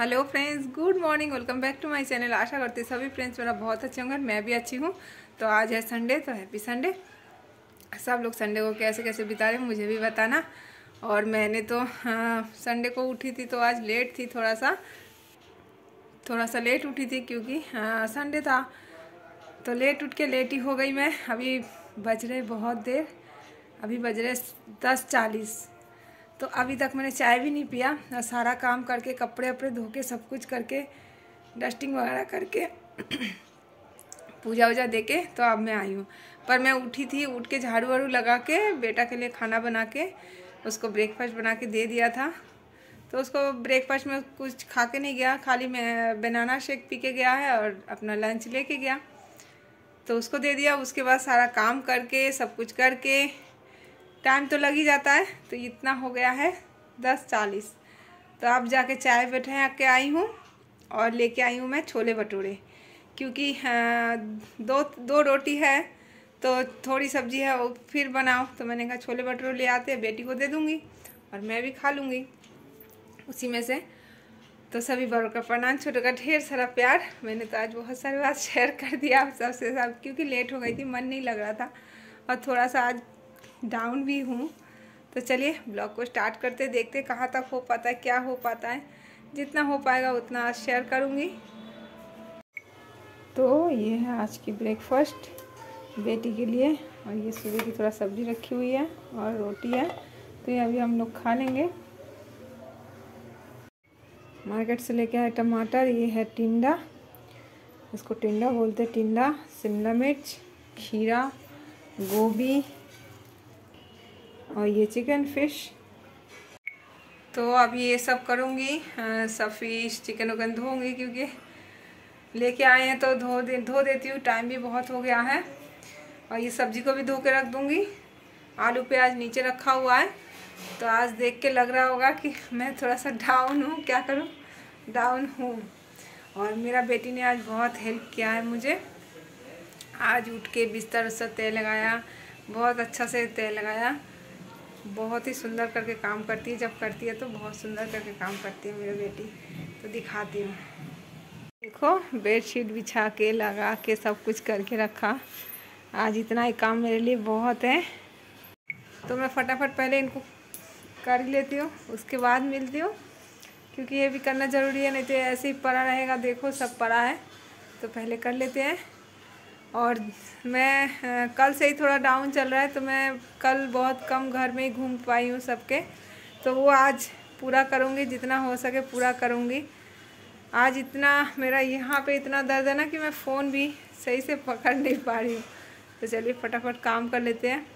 Hello friends good morning welcome back to my channel आशा करती सभी friends मेरा बहुत अच्छे होंगे मैं भी अच्छी हूँ। तो आज है संडे तो हैप्पी संडे सब लोग संडे को कैसे कैसे बिता रहे हैं, मुझे भी बताना। और मैंने तो संडे को उठी थी तो आज लेट थी थोड़ा सा। थोड़ा सा लेट उठी थी क्योंकि संडे था। तो लेट उठ के लेट ही हो गई मैं। अभी बज रहे बहुत देर। अभी बज रहे दस चालीस। तो अभी तक मैंने चाय भी नहीं पिया, और सारा काम करके, कपड़े वपड़े धो के सब कुछ करके डस्टिंग वगैरह करके, पूजा वूजा दे के तो अब मैं आई हूँ। पर मैं उठी थी, उठ के झाड़ू वाड़ू लगा के, बेटा के लिए खाना बना के, उसको ब्रेकफास्ट बना के दे दिया था। तो उसको ब्रेकफास्ट में कुछ खा के नहीं गया, खाली मैं बनाना शेक पी के गया है और अपना लंच लेके गया। तो उसको दे दिया, उसके बाद सारा काम करके, सब कुछ करके टाइम तो लग ही जाता है तो इतना हो गया है दस चालीस। तो आप जाके चाय बैठे के आई हूँ और लेके आई हूँ मैं छोले भटूरे। क्योंकि दो दो रोटी है तो थोड़ी सब्ज़ी है, वो फिर बनाओ। तो मैंने कहा, छोले भटूरे ले आते बेटी को दे दूँगी और मैं भी खा लूँगी। उसी में से तो सभी बड़ों का प्रणाम, छोटों का ढेर सारा प्यार। मैंने तो आज बहुत सारी बात शेयर कर दिया आप सबसे सब क्योंकि लेट हो गई थी, मन नहीं लग रहा था। और थोड़ा सा आज डाउन भी हूँ। तो चलिए ब्लॉग को स्टार्ट करते, देखते कहाँ तक हो पाता है, क्या हो पाता है। जितना हो पाएगा, उतना शेयर करूँगी। तो ये है आज की ब्रेकफास्ट बेटी के लिए। और ये सुबह की थोड़ा सब्ज़ी रखी हुई है और रोटी है। तो ये अभी हम लोग खा लेंगे। मार्केट से लेके आए टमाटर, ये है टिंडा। इसको टिंडा बोलते हैं, टिंडा, शिमला मिर्च, खीरा, गोभी। और ये चिकन फ़िश। तो अब ये सब करूँगी। सब फ़िश चिकन वगन धोऊँगी क्योंकि लेके आए हैं तो धो दे, धो देती हूँ। टाइम भी बहुत हो गया है। और ये सब्ज़ी को भी धो के रख दूँगी। आलू प्याज नीचे रखा हुआ है। तो आज देख के लग रहा होगा कि मैं थोड़ा सा डाउन हूँ। क्या करूँ? डाउन हूँ। और मेरा बेटी ने आज बहुत हेल्प किया है मुझे। आज उठ के बिस्तर उस्तर तेल लगाया। बहुत अच्छा से तेल लगाया। बहुत ही सुंदर करके काम करती है। जब करती है तो बहुत सुंदर करके काम करती है मेरी बेटी। तो दिखाती हूँ। देखो, बेडशीट बिछा के, लगा के, सब कुछ करके रखा। आज इतना ही काम मेरे लिए बहुत है। तो मैं फटाफट पहले इनको कर लेती हूँ, उसके बाद मिलती हूँ। क्योंकि ये भी करना ज़रूरी है, नहीं तो ऐसे ही पड़ा रहेगा। देखो, सब पड़ा है। तो पहले कर लेते हैं। और मैं कल से ही थोड़ा डाउन चल रहा है तो मैं कल बहुत कम घर में ही घूम पाई हूँ सबके। तो वो आज पूरा करूँगी, जितना हो सके पूरा करूँगी। आज इतना, मेरा यहाँ पे इतना दर्द है ना कि मैं फ़ोन भी सही से पकड़ नहीं पा रही हूँ। तो चलिए फटाफट काम कर लेते हैं।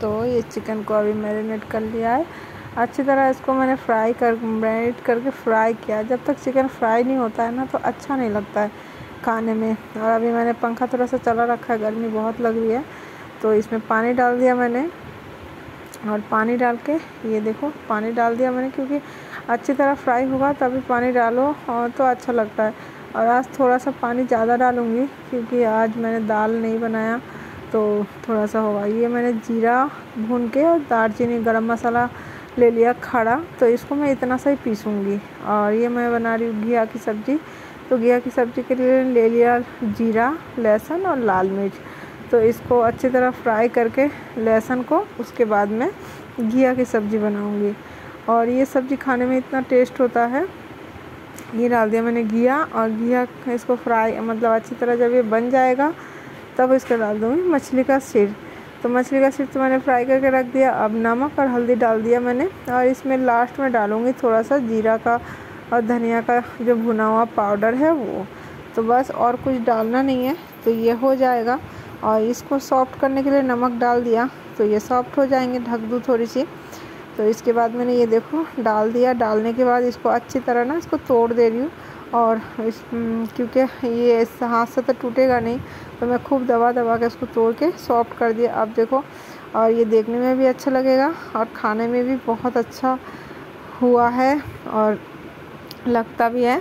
तो ये चिकन को अभी मैरिनेट कर लिया है। अच्छी तरह इसको मैंने फ्राई कर, मैरिनेट करके फ्राई किया। जब तक चिकन फ्राई नहीं होता है ना तो अच्छा नहीं लगता है खाने में। और अभी मैंने पंखा थोड़ा सा चला रखा है, गर्मी बहुत लग रही है। तो इसमें पानी डाल दिया मैंने। और पानी डाल के, ये देखो, पानी डाल दिया मैंने क्योंकि अच्छी तरह फ्राई होगा तभी पानी डालो और तो अच्छा लगता है। और आज थोड़ा सा पानी ज़्यादा डालूँगी क्योंकि आज मैंने दाल नहीं बनाया। तो थोड़ा सा होगा ये मैंने जीरा भून के और दालचीनी गरम मसाला ले लिया खड़ा तो इसको मैं इतना सा ही पीसूँगी। और ये मैं बना रही हूँ घिया की सब्ज़ी। तो घिया की सब्ज़ी के लिए ले लिया जीरा, लहसुन और लाल मिर्च। तो इसको अच्छी तरह फ्राई करके लहसुन को उसके बाद में घिया की सब्ज़ी बनाऊँगी। और ये सब्ज़ी खाने में इतना टेस्ट होता है। ये डाल दिया मैंने घिया और घिया इसको फ्राई मतलब अच्छी तरह जब ये बन जाएगा तब इसको डाल दूँगी मछली का सिर। तो मछली का सिर तो मैंने फ्राई करके रख दिया। अब नमक और हल्दी डाल दिया मैंने। और इसमें लास्ट में डालूँगी थोड़ा सा जीरा का और धनिया का जो भुना हुआ पाउडर है वो। तो बस और कुछ डालना नहीं है। तो ये हो जाएगा। और इसको सॉफ्ट करने के लिए नमक डाल दिया। तो ये सॉफ्ट हो जाएँगे ढक दूँ थोड़ी सी तो इसके बाद मैंने ये देखो, डाल दिया। डालने के बाद इसको अच्छी तरह ना इसको तोड़ दे रही हूँ। और इस क्योंकि ये हाथ से तो टूटेगा नहीं तो मैं खूब दबा दबा के इसको तोड़ के सॉफ्ट कर दिया। अब देखो, और ये देखने में भी अच्छा लगेगा और खाने में भी बहुत अच्छा हुआ है और लगता भी है।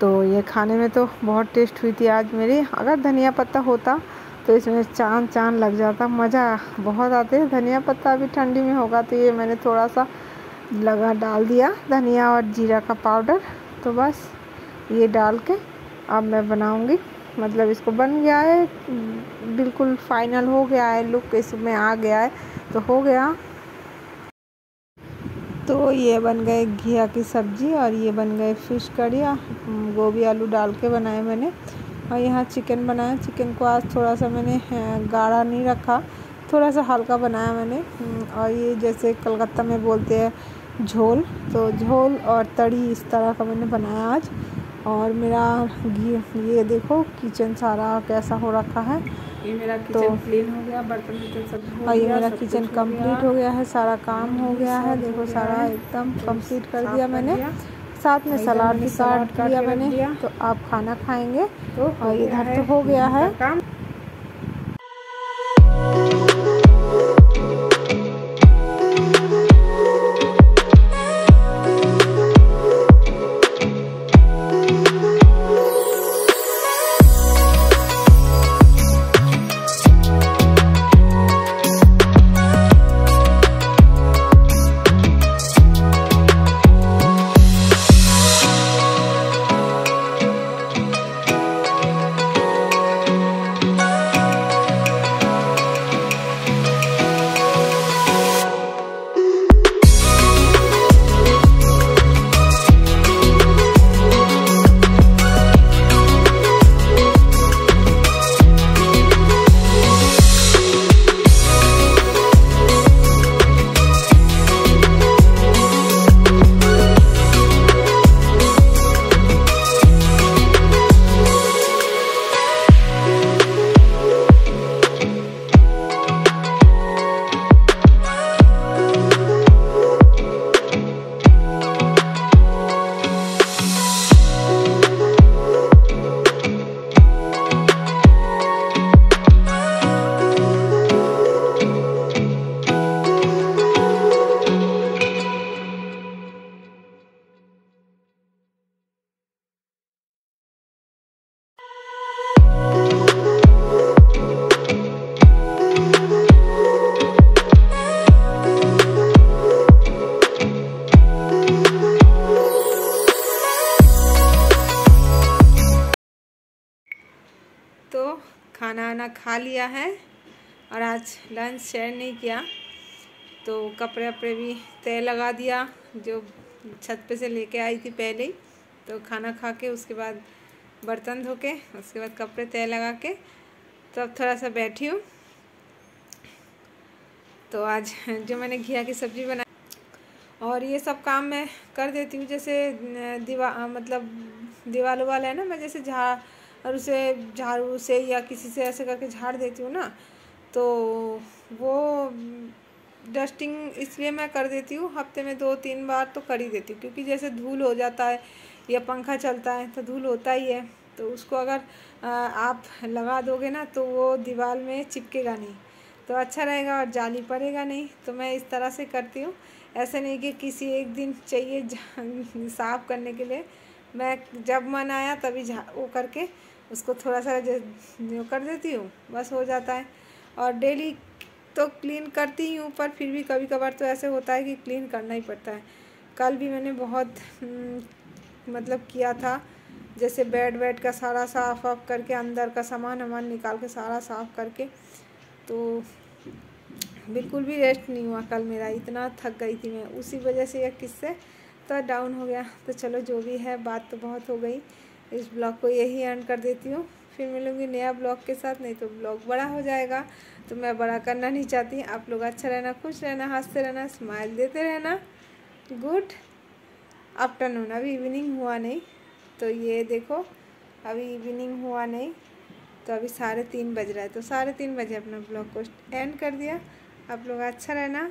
तो ये खाने में तो बहुत टेस्ट हुई थी आज मेरी। अगर धनिया पत्ता होता तो इसमें चाँद चाँद लग जाता, मज़ा बहुत आते। धनिया पत्ता अभी ठंडी में होगा तो ये मैंने थोड़ा सा लगा डाल दिया, धनिया और जीरा का पाउडर तो बस। ये डाल के अब मैं बनाऊँगी। मतलब इसको बन गया है, बिल्कुल फाइनल हो गया है लुक इसमें आ गया है तो हो गया। तो ये बन गए घिया की सब्ज़ी और ये बन गए फ़िश कड़ी गोभी आलू डाल के बनाए मैंने। और यहाँ चिकन बनाया चिकन को आज थोड़ा सा मैंने गाढ़ा नहीं रखा, थोड़ा सा हल्का बनाया मैंने। और ये जैसे कलकत्ता में बोलते हैं झोल तो झोल और तड़ी इस तरह का मैंने बनाया आज। और मेरा ये देखो किचन सारा कैसा हो रखा है। ये मेरा किचन तो, क्लीन हो गया बर्तन वर्तन सब और ये मेरा किचन कंप्लीट हो गया। है सारा काम हो गया है देखो सारा एकदम कंप्लीट कर दिया मैंने। साथ में सलाद भी काट दिया मैंने तो आप खाना खाएँगे। तो और इधर तो हो गया है। लिया है और आज लंच शेयर नहीं किया। तो कपड़े वपड़े भी तय लगा दिया, जो छत पे से लेके आई थी पहले ही। तो खाना खा के, उसके बाद बर्तन धो के उसके बाद कपड़े तय लगा के तो अब थोड़ा सा बैठी हूँ। तो आज जो मैंने घिया की सब्ज़ी बनाई और ये सब काम मैं कर देती हूँ, जैसे दीवा मतलब दीवार वाला है ना, मैं जैसे झाड़ और उसे झाड़ू से या किसी से ऐसे करके झाड़ देती हूँ ना तो वो डस्टिंग इसलिए मैं कर देती हूँ, हफ़्ते में दो तीन बार तो कर ही देती हूँ, क्योंकि जैसे धूल हो जाता है या पंखा चलता है तो धूल होता ही है तो उसको अगर आप लगा दोगे ना तो वो दीवार में चिपकेगा नहीं तो अच्छा रहेगा और जाली पड़ेगा नहीं तो मैं इस तरह से करती हूँ। ऐसे नहीं कि किसी एक दिन चाहिए साफ़ करने के लिए मैं जब मन आया तभी झा वो करके उसको थोड़ा सा जो कर देती हूँ बस हो जाता है। और डेली तो क्लीन करती ही हूँ पर फिर भी कभी कभार तो ऐसे होता है कि क्लीन करना ही पड़ता है। कल भी मैंने बहुत हम्म, मतलब किया था जैसे बेड वेड का सारा साफ़ वाफ करके अंदर का सामान वामान निकाल के सारा साफ़ करके तो बिल्कुल भी रेस्ट नहीं हुआ कल मेरा इतना थक गई थी मैं। उसी वजह से या किससे तो डाउन हो गया तो चलो जो भी है, बात तो बहुत हो गई। इस ब्लॉग को यही एंड कर देती हूँ। फिर मिलूँगी नया ब्लॉग के साथ, नहीं तो ब्लॉग बड़ा हो जाएगा। तो मैं बड़ा करना नहीं चाहती। आप लोग अच्छा रहना, खुश रहना, हँसते रहना स्माइल देते रहना। गुड आफ्टरनून अभी इवनिंग हुआ नहीं तो ये देखो, अभी इवनिंग हुआ नहीं तो अभी साढ़े तीन बज रहा है। तो साढ़े तीन बजे अपना ब्लॉग को एंड कर दिया। आप लोग अच्छा रहना।